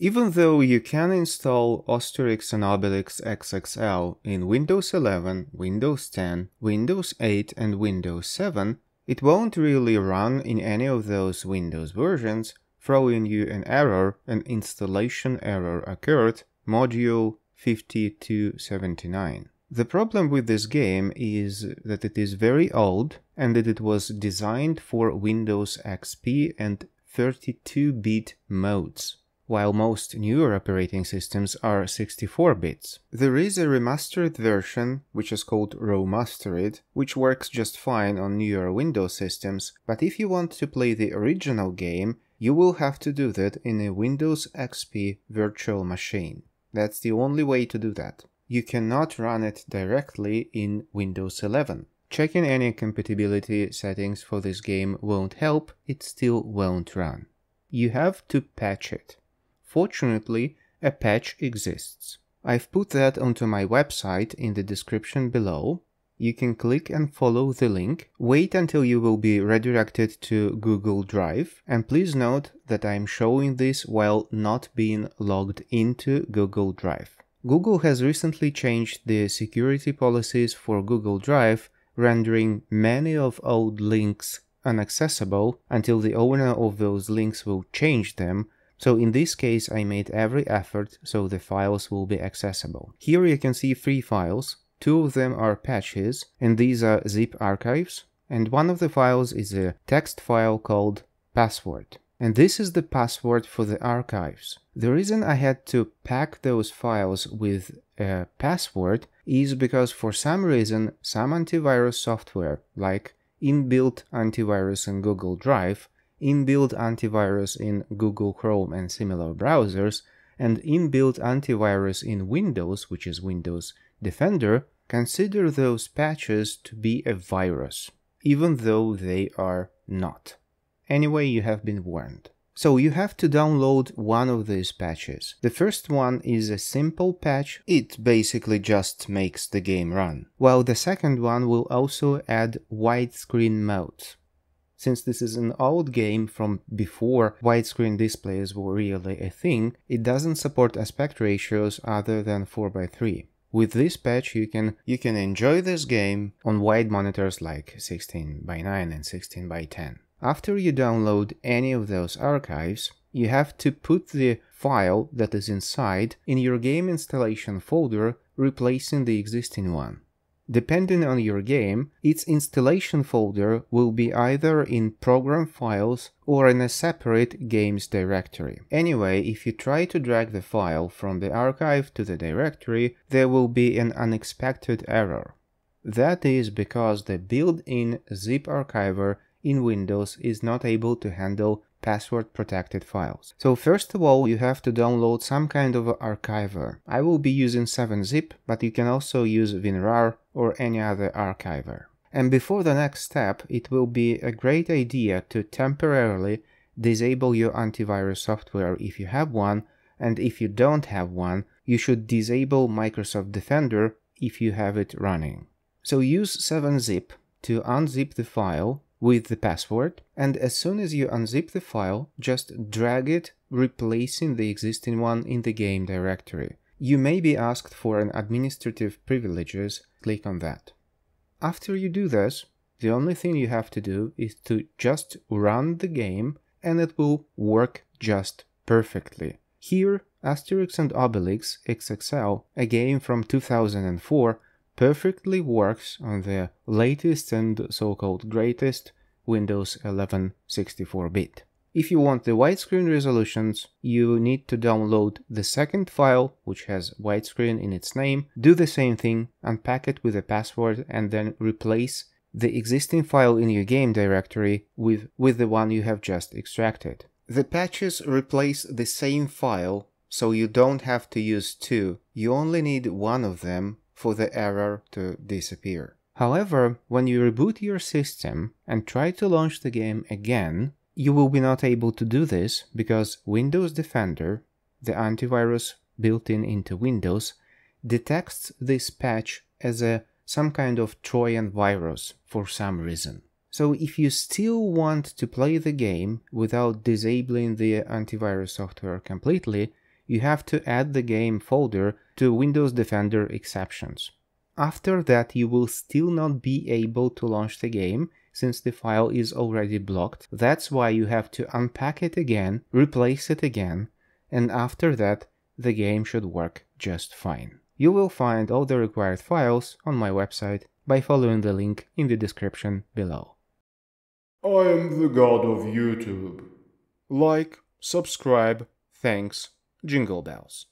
Even though you can install Asterix and Obelix XXL in Windows 11, Windows 10, Windows 8 and Windows 7, it won't really run in any of those Windows versions, throwing you an error, an installation error occurred, module 5279. The problem with this game is that it is very old and that it was designed for Windows XP and 32-bit modes while most newer operating systems are 64 bits. There is a remastered version, which is called Romastered, which works just fine on newer Windows systems, but if you want to play the original game, you will have to do that in a Windows XP virtual machine. That's the only way to do that. You cannot run it directly in Windows 11. Checking any compatibility settings for this game won't help, it still won't run. You have to patch it. Fortunately, a patch exists. I've put that onto my website in the description below. You can click and follow the link, wait until you will be redirected to Google Drive, and please note that I'm showing this while not being logged into Google Drive. Google has recently changed the security policies for Google Drive, rendering many of old links inaccessible until the owner of those links will change them so in this case I made every effort so the files will be accessible. Here you can see three files, two of them are patches and these are zip archives and one of the files is a text file called password. And this is the password for the archives. The reason I had to pack those files with a password is because for some reason some antivirus software like inbuilt antivirus in Google Drive inbuilt antivirus in Google Chrome and similar browsers, and inbuilt antivirus in Windows, which is Windows Defender, consider those patches to be a virus, even though they are not. Anyway, you have been warned. So you have to download one of these patches. The first one is a simple patch, it basically just makes the game run, while the second one will also add widescreen modes. Since this is an old game from before widescreen displays were really a thing, it doesn't support aspect ratios other than 4x3. With this patch you can you can enjoy this game on wide monitors like 16 by 9 and 16 by 10. After you download any of those archives, you have to put the file that is inside in your game installation folder replacing the existing one. Depending on your game, its installation folder will be either in program files or in a separate games directory. Anyway, if you try to drag the file from the archive to the directory, there will be an unexpected error. That is because the built-in zip archiver in Windows is not able to handle password protected files. So first of all, you have to download some kind of archiver. I will be using 7-zip, but you can also use WinRAR or any other archiver. And before the next step, it will be a great idea to temporarily disable your antivirus software if you have one, and if you don't have one, you should disable Microsoft Defender if you have it running. So use 7-zip to unzip the file with the password and as soon as you unzip the file, just drag it replacing the existing one in the game directory. You may be asked for an administrative privileges, click on that. After you do this, the only thing you have to do is to just run the game and it will work just perfectly. Here, Asterix and Obelix XXL, a game from 2004, perfectly works on the latest and so-called greatest Windows 11 64-bit. If you want the widescreen resolutions, you need to download the second file, which has widescreen in its name, do the same thing, unpack it with a password, and then replace the existing file in your game directory with, with the one you have just extracted. The patches replace the same file, so you don't have to use two, you only need one of them for the error to disappear. However, when you reboot your system and try to launch the game again, you will be not able to do this because Windows Defender, the antivirus built in into Windows, detects this patch as a some kind of Trojan virus for some reason. So if you still want to play the game without disabling the antivirus software completely, you have to add the game folder to Windows Defender exceptions. After that, you will still not be able to launch the game since the file is already blocked. That's why you have to unpack it again, replace it again, and after that, the game should work just fine. You will find all the required files on my website by following the link in the description below. I am the god of YouTube. Like, subscribe, thanks, jingle bells.